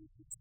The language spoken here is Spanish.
Gracias.